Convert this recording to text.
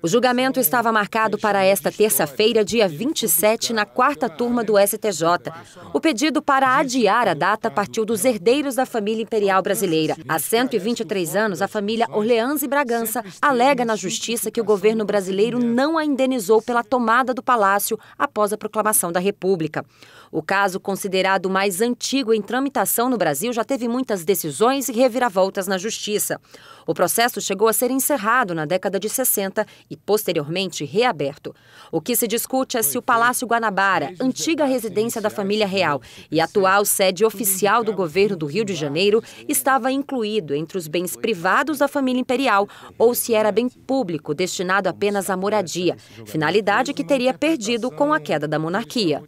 O julgamento estava marcado para esta terça-feira, dia 27, na quarta turma do STJ. O pedido para adiar a data partiu dos herdeiros da família imperial brasileira. Há 123 anos, a família Orleans e Bragança alega na justiça que o governo brasileiro não a indenizou pela tomada do palácio após a proclamação da República. O caso, considerado mais antigo em tramitação no Brasil, já teve muitas decisões e reviravoltas na justiça. O processo chegou a ser encerrado na década de 60 e posteriormente reaberto. O que se discute é se o Palácio Guanabara, antiga residência da família real e atual sede oficial do governo do Rio de Janeiro, estava incluído entre os bens privados da família imperial ou se era bem público destinado apenas à moradia, finalidade que teria perdido com a queda da monarquia.